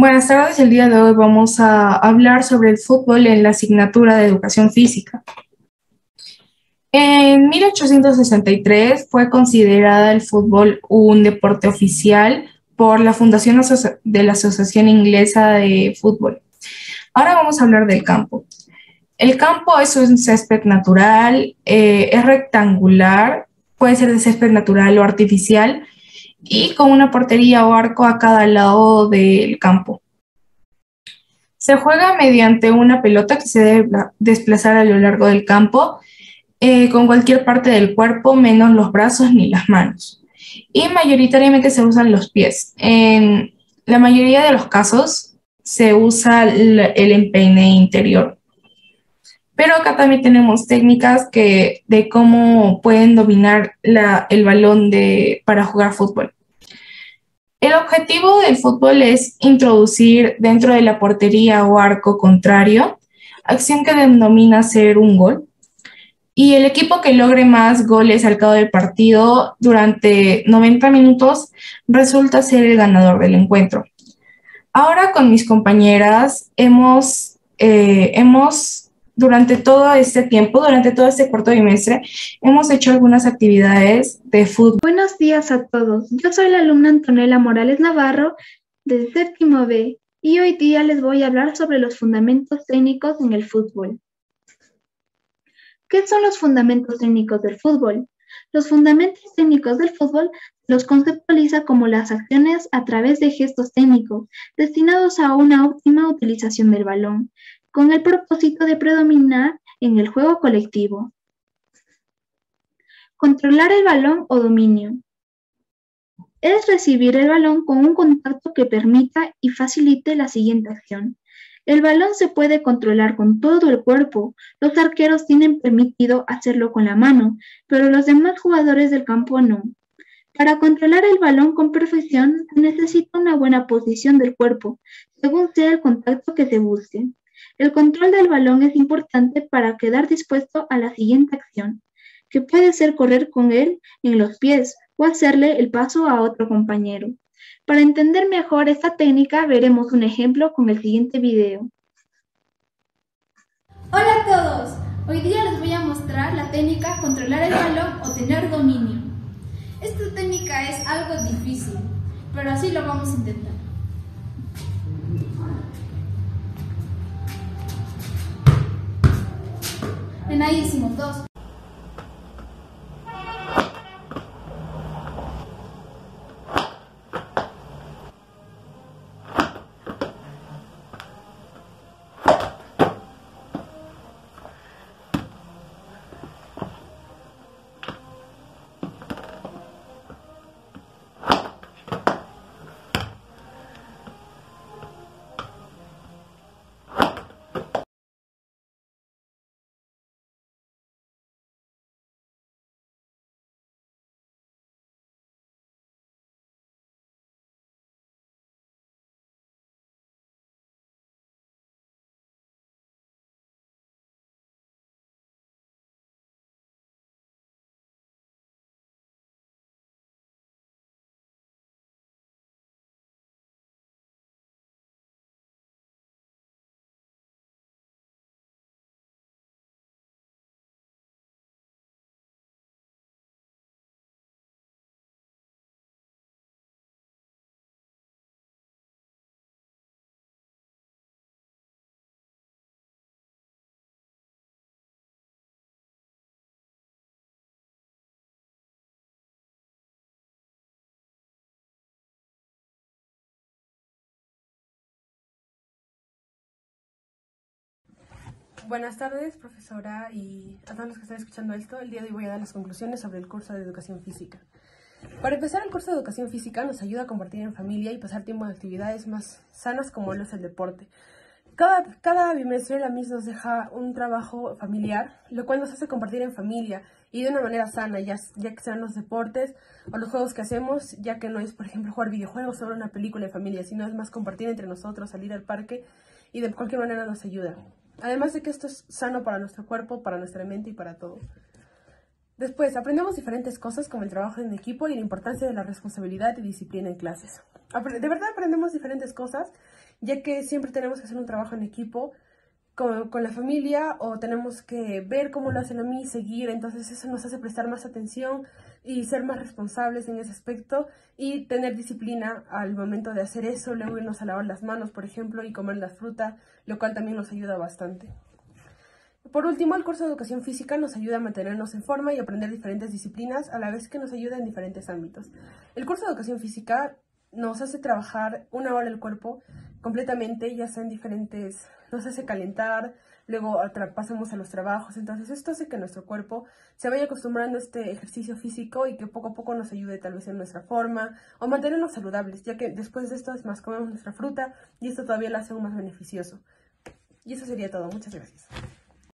Buenas tardes, el día de hoy vamos a hablar sobre el fútbol en la asignatura de educación física. En 1863 fue considerada el fútbol un deporte oficial por la Fundación de la Asociación Inglesa de Fútbol. Ahora vamos a hablar del campo. El campo es un césped natural, eh, es rectangular, puede ser de césped natural o artificial, y con una portería o arco a cada lado del campo. Se juega mediante una pelota que se debe desplazar a lo largo del campo eh, con cualquier parte del cuerpo menos los brazos ni las manos. Y mayoritariamente se usan los pies. En la mayoría de los casos se usa el empeine interior. Pero acá también tenemos técnicas que, de cómo pueden dominar el balón de, para jugar fútbol. El objetivo del fútbol es introducir dentro de la portería o arco contrario, acción que denomina ser un gol. Y el equipo que logre más goles al cabo del partido durante 90 minutos resulta ser el ganador del encuentro. Ahora con mis compañeras hemos, eh, hemos durante todo este tiempo, durante todo este cuarto trimestre, hemos hecho algunas actividades de fútbol. Buenos días a todos. Yo soy la alumna Antonella Morales Navarro del séptimo B y hoy día les voy a hablar sobre los fundamentos técnicos en el fútbol. ¿Qué son los fundamentos técnicos del fútbol? Los fundamentos técnicos del fútbol los conceptualiza como las acciones a través de gestos técnicos destinados a una óptima utilización del balón, con el propósito de predominar en el juego colectivo. Controlar el balón o dominio. Es recibir el balón con un contacto que permita y facilite la siguiente acción. El balón se puede controlar con todo el cuerpo. Los arqueros tienen permitido hacerlo con la mano, pero los demás jugadores del campo no. Para controlar el balón con perfección se necesita una buena posición del cuerpo, según sea el contacto que se busque. El control del balón es importante para quedar dispuesto a la siguiente acción, que puede ser correr con él en los pies o hacerle el paso a otro compañero. Para entender mejor esta técnica veremos un ejemplo con el siguiente video. Hola a todos, hoy día les voy a mostrar la técnica controlar el balón o tener dominio. Esta técnica es algo difícil, pero así lo vamos a intentar. Venadísimo, dos. Buenas tardes, profesora, y a todos los que están escuchando esto. El día de hoy voy a dar las conclusiones sobre el curso de educación física. Para empezar, el curso de educación física nos ayuda a compartir en familia y pasar tiempo en actividades más sanas como lo es el deporte. Cada, cada bimestre la MIS nos deja un trabajo familiar, lo cual nos hace compartir en familia y de una manera sana, ya, ya que sean los deportes o los juegos que hacemos, ya que no es, por ejemplo, jugar videojuegos o una película de familia, sino es más compartir entre nosotros, salir al parque y de cualquier manera nos ayuda. Además de que esto es sano para nuestro cuerpo, para nuestra mente y para todo. Después, aprendemos diferentes cosas como el trabajo en equipo y la importancia de la responsabilidad y disciplina en clases. De verdad aprendemos diferentes cosas, ya que siempre tenemos que hacer un trabajo en equipo con, la familia o tenemos que ver cómo lo hacen a mí, seguir, entonces eso nos hace prestar más atención y ser más responsables en ese aspecto y tener disciplina al momento de hacer eso, luego irnos a lavar las manos, por ejemplo, y comer la fruta, lo cual también nos ayuda bastante. Por último, el curso de educación física nos ayuda a mantenernos en forma y aprender diferentes disciplinas a la vez que nos ayuda en diferentes ámbitos. El curso de educación física nos hace trabajar una hora el cuerpo completamente, ya sea en diferentes, nos hace calentar, luego pasamos a los trabajos, entonces esto hace que nuestro cuerpo se vaya acostumbrando a este ejercicio físico y que poco a poco nos ayude tal vez en nuestra forma o mantenernos saludables, ya que después de esto es más comemos nuestra fruta y esto todavía lo hace aún más beneficioso. Y eso sería todo, muchas gracias.